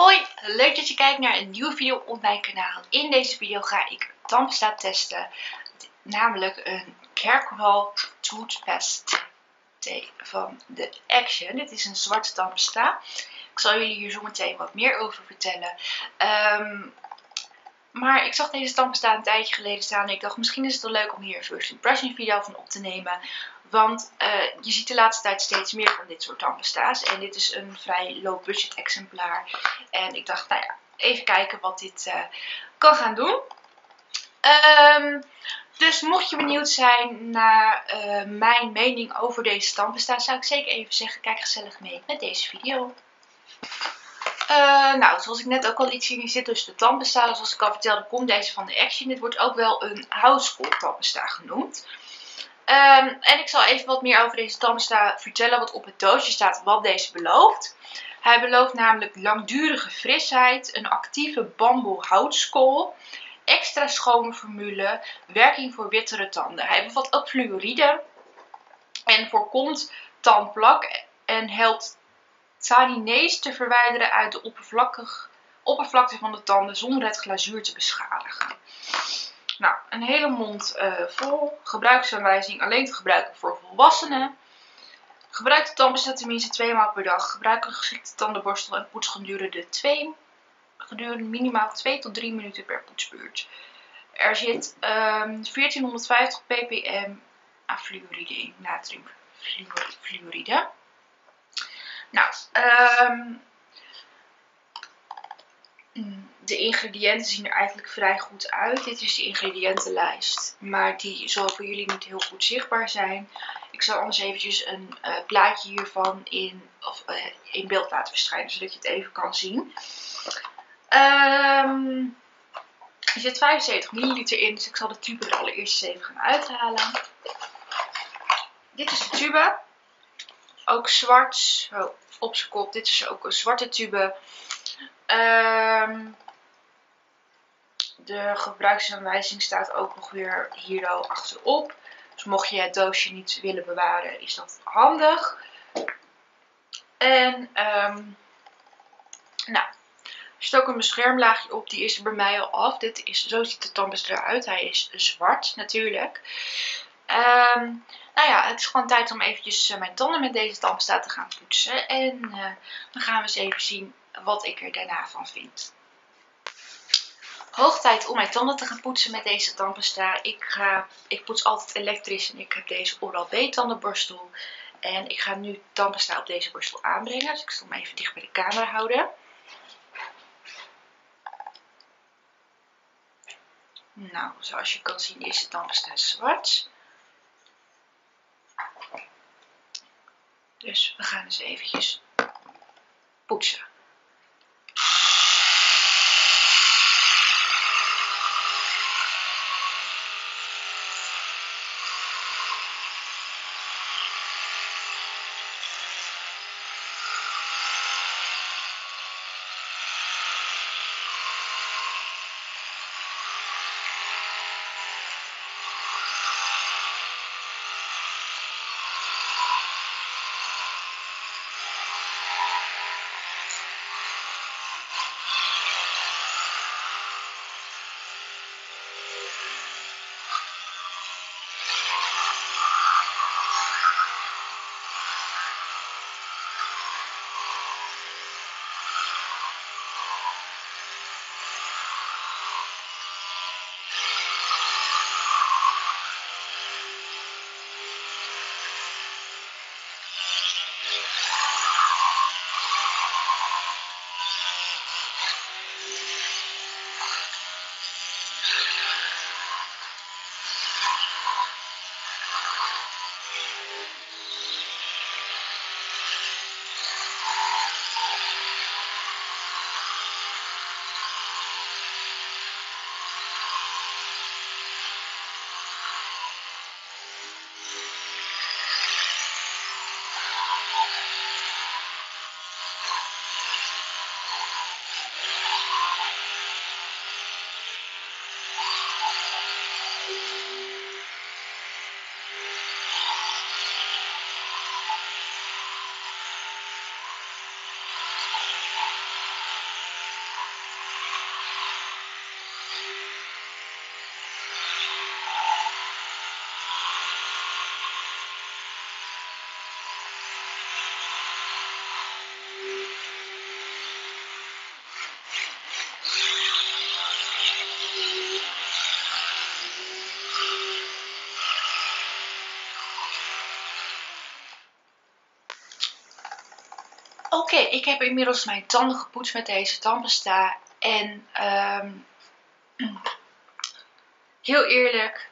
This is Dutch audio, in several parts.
Hoi, leuk dat je kijkt naar een nieuwe video op mijn kanaal. In deze video ga ik tandpasta testen, namelijk een Kerkwal Toothpaste van de Action. Dit is een zwarte tandpasta. Ik zal jullie hier zo meteen wat meer over vertellen. Ehm, maar ik zag deze tandpasta een tijdje geleden staan en ik dacht misschien is het wel leuk om hier een first impression video van op te nemen. Want uh, je ziet de laatste tijd steeds meer van dit soort tandpasta's. En dit is een vrij low budget exemplaar. En ik dacht, nou ja, even kijken wat dit uh, kan gaan doen. Um, dus mocht je benieuwd zijn naar uh, mijn mening over deze tandpasta, zou ik zeker even zeggen, kijk gezellig mee met deze video. Uh, nou, zoals ik net ook al liet zien, zit dus de tandpasta. Zoals ik al vertelde, komt deze van de Action. Dit wordt ook wel een houtskool tandpasta genoemd. Um, en ik zal even wat meer over deze tandpasta vertellen, wat op het doosje staat, wat deze belooft. Hij belooft namelijk langdurige frisheid, een actieve bamboe houtskool, extra schone formule, werking voor wittere tanden. Hij bevat ook fluoride en voorkomt tandplak en helpt taninees te verwijderen uit de oppervlakte van de tanden zonder het glazuur te beschadigen. Nou, een hele mond uh, vol. Gebruiksaanwijzing alleen te gebruiken voor volwassenen. Gebruik de tandpasta tenminste twee maal per dag. Gebruik een geschikte tandenborstel en poets gedurende, gedurende minimaal 2 tot 3 minuten per poetsbeurt. Er zit um, ehm, 1450 ppm aan fluoride in, natriumfluoride. Nou, um, de ingrediënten zien er eigenlijk vrij goed uit. Dit is de ingrediëntenlijst. Maar die zal voor jullie niet heel goed zichtbaar zijn. Ik zal anders eventjes een uh, plaatje hiervan in, of, uh, in beeld laten verschijnen. Zodat je het even kan zien. Um, er zit 75 milliliter in. Dus ik zal de tube er allereerst eens even gaan uithalen. Dit is de tube. Ook zwart. Zo, op zijn kop. Dit is ook een zwarte tube. Um, de gebruiksaanwijzing staat ook nog weer hier achterop. Dus mocht je het doosje niet willen bewaren, is dat handig. En um, nou, er zit ook een beschermlaagje op. Die is er bij mij al af. Dit is, zo ziet de tandpasta eruit. Hij is zwart natuurlijk. Um, nou ja, het is gewoon tijd om eventjes eh, mijn tanden met deze tandpasta te gaan poetsen. En uh, dan gaan we eens even zien wat ik er daarna van vind. Hoog tijd om mijn tanden te gaan poetsen met deze tandpasta. Ik, ik poets altijd elektrisch en ik heb deze Oral-B tandenborstel. En ik ga nu tandpasta op deze borstel aanbrengen. Dus ik zal hem even dicht bij de camera houden. Nou, zoals je kan zien is de tandpasta zwart. Dus we gaan eens eventjes poetsen. Oké, ik heb inmiddels mijn tanden gepoetst met deze tandpasta. En um, heel eerlijk,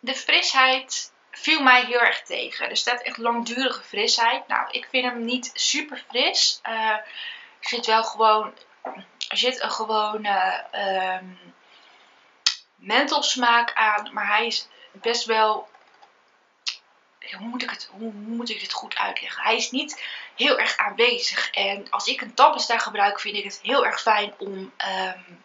de frisheid viel mij heel erg tegen. Er staat echt langdurige frisheid. Nou, ik vind hem niet super fris. Uh, er zit wel gewoon, er zit een gewone um, aan. Maar hij is best wel hoe moet, ik het, hoe moet ik dit goed uitleggen? Hij is niet heel erg aanwezig. En als ik een tandpasta gebruik, vind ik het heel erg fijn om um,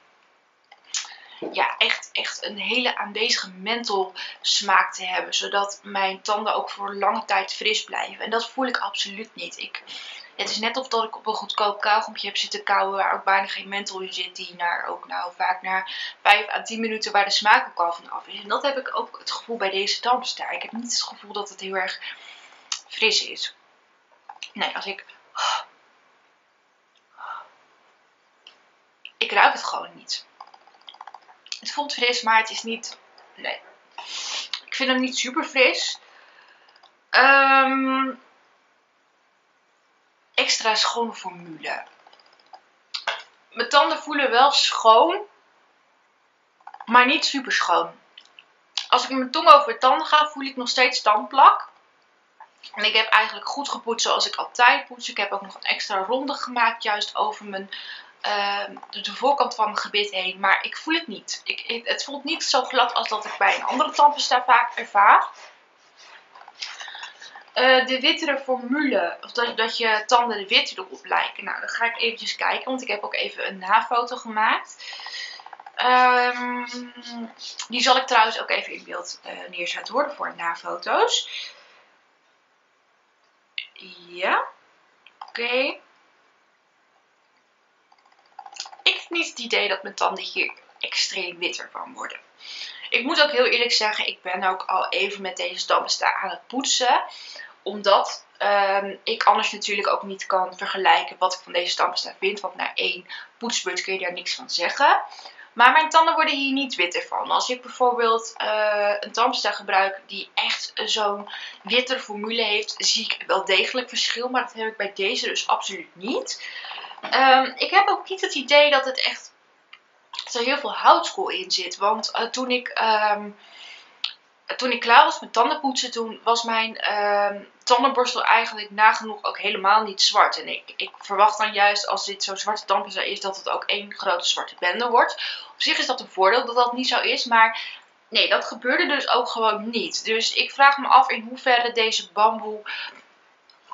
ja, echt, echt een hele aanwezige menthol smaak te hebben. Zodat mijn tanden ook voor lange tijd fris blijven. En dat voel ik absoluut niet. Ik, het is net of dat ik op een goedkoop kauwgompje heb zitten kauwen waar ook bijna geen menthol in zit. Die naar, ook nou vaak na 5 à 10 minuten waar de smaak ook al van af is. En dat heb ik ook het gevoel bij deze tandpasta. Ik heb niet het gevoel dat het heel erg fris is. Nee, als ik... Ik ruik het gewoon niet. Het voelt fris, maar het is niet... Nee. Ik vind hem niet super fris. Um, extra schone formule. Mijn tanden voelen wel schoon, maar niet super schoon. Als ik mijn tong over de tanden ga, voel ik nog steeds tandplak. En ik heb eigenlijk goed gepoetst zoals ik altijd poets. Ik heb ook nog een extra ronde gemaakt, juist over mijn, uh, de voorkant van mijn gebit heen. Maar ik voel het niet. Ik, het voelt niet zo glad als dat ik bij een andere tandpasta vaak ervaar. Uh, de wittere formule, of dat, dat je tanden de witte erop lijken. Nou, dan ga ik eventjes kijken, want ik heb ook even een nafoto gemaakt. Um, die zal ik trouwens ook even in beeld uh, neerzetten worden voor nafoto's. Ja, oké. Ik heb niet het idee dat mijn tanden hier extreem witter van worden. Ik moet ook heel eerlijk zeggen, ik ben ook al even met deze tandpasta aan het poetsen omdat um, ik anders natuurlijk ook niet kan vergelijken wat ik van deze tandpasta vind. Want na één poetsbeurt kun je daar niks van zeggen. Maar mijn tanden worden hier niet witter van. Als ik bijvoorbeeld uh, een tandpasta gebruik die echt zo'n witter formule heeft, zie ik wel degelijk verschil. Maar dat heb ik bij deze dus absoluut niet. Um, ik heb ook niet het idee dat het echt er heel veel houtskool in zit. Want uh, toen ik... Um, toen ik klaar was met tandenpoetsen, toen was mijn uh, tandenborstel eigenlijk nagenoeg ook helemaal niet zwart. En ik, ik verwacht dan juist als dit zo'n zwarte tandpasta is, dat het ook één grote zwarte bende wordt. Op zich is dat een voordeel dat dat niet zo is, maar nee, dat gebeurde dus ook gewoon niet. Dus ik vraag me af in hoeverre deze bamboe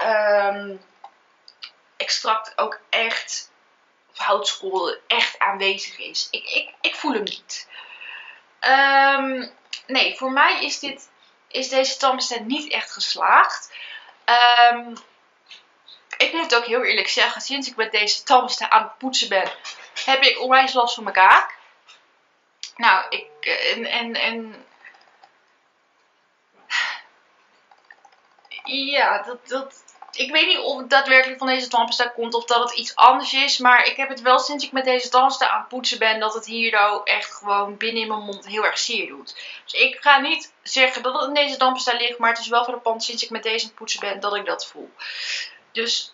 um, extract ook echt, of houtskool echt aanwezig is. Ik, ik, ik voel hem niet. Um, nee, voor mij is, dit, is deze tandpasta niet echt geslaagd. Um, ik moet ook heel eerlijk zeggen, sinds ik met deze tandpasta aan het poetsen ben, heb ik onwijs last van mijn kaak. Nou, ik, en, en, en ja, dat, dat, ik weet niet of het daadwerkelijk van deze tandpasta komt of dat het iets anders is. Maar ik heb het wel sinds ik met deze tandpasta aan het poetsen ben. Dat het hier nou echt gewoon binnen in mijn mond heel erg zeer doet. Dus ik ga niet zeggen dat het in deze tandpasta ligt. Maar het is wel frappant sinds ik met deze aan poetsen ben dat ik dat voel. Dus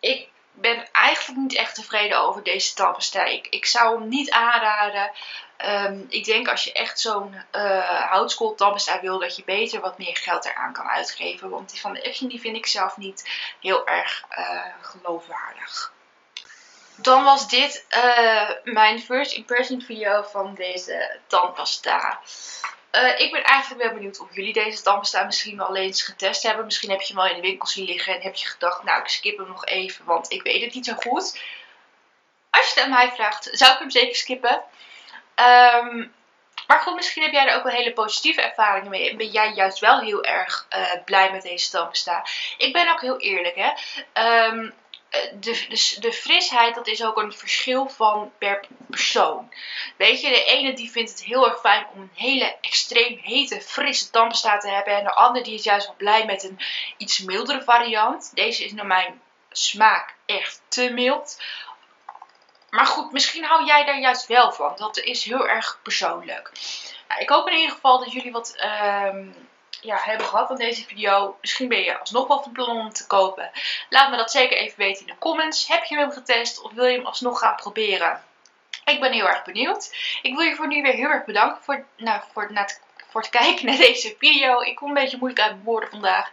ik ben niet echt tevreden over deze tandpasta. Ik, zou hem niet aanraden. Um, ik denk als je echt zo'n uh, houtskool tandpasta wil, dat je beter wat meer geld eraan kan uitgeven. Want die van de Action die vind ik zelf niet heel erg uh, geloofwaardig. Dan was dit uh, mijn first impression video van deze tandpasta. Uh, ik ben eigenlijk wel benieuwd of jullie deze tandpasta misschien wel eens getest hebben. Misschien heb je hem al in de winkel zien liggen en heb je gedacht, nou ik skip hem nog even, want ik weet het niet zo goed. Als je het aan mij vraagt, zou ik hem zeker skippen. Um, maar goed, misschien heb jij er ook wel hele positieve ervaringen mee. En ben jij juist wel heel erg uh, blij met deze tandpasta. Ik ben ook heel eerlijk, hè. Um, de, de, de, frisheid, dat is ook een verschil van per persoon. Weet je, de ene die vindt het heel erg fijn om een hele extreem hete, frisse tandpasta te hebben. En de andere die is juist wel blij met een iets mildere variant. Deze is naar mijn smaak echt te mild. Maar goed, misschien hou jij daar juist wel van. Dat is heel erg persoonlijk. Nou, ik hoop in ieder geval dat jullie wat... Um, ja, hebben gehad aan deze video. Misschien ben je alsnog wel van plan om te kopen. Laat me dat zeker even weten in de comments. Heb je hem getest of wil je hem alsnog gaan proberen? Ik ben heel erg benieuwd. Ik wil je voor nu weer heel erg bedanken voor, nou, voor, het, voor het kijken naar deze video. Ik kom een beetje moeilijk uit mijn woorden vandaag.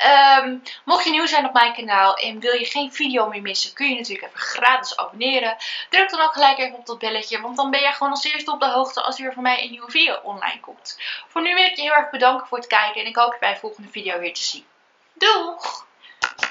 Ehm, mocht je nieuw zijn op mijn kanaal en wil je geen video meer missen, kun je natuurlijk even gratis abonneren. Druk dan ook gelijk even op dat belletje, want dan ben je gewoon als eerste op de hoogte als er voor mij een nieuwe video online komt. Voor nu wil ik je heel erg bedanken voor het kijken en ik hoop je bij de volgende video weer te zien. Doeg!